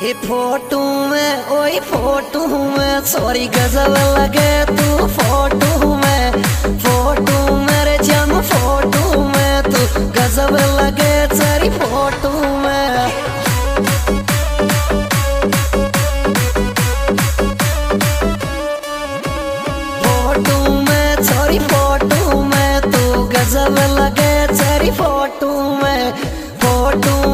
हे photo में ओए photo में सॉरी गजब लगे तू फ़ोटो में फ़ोटो मेरे जम फ़ोटो में, तू, गजब लगे सारी फ़ोटो में। फ़ोटो में सॉरी फ़ोटो में, तू, गजब लगे